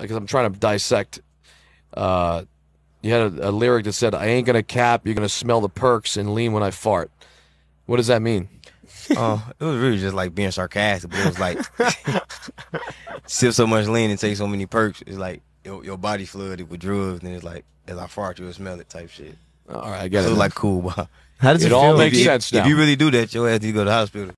because I'm trying to dissect. Uh, you had a, a lyric that said, "I ain't gonna cap. You're gonna smell the perks and lean when I fart." What does that mean? Oh, it was really just like being sarcastic, but it was like sip so much lean and take so many perks. It's like your, your body flooded with drugs, and it's like as I fart, you'll smell it type shit. All right, I get it. it was like cool, How does it, It all make makes if, sense now. if you really do that, your ass need to go to the hospital.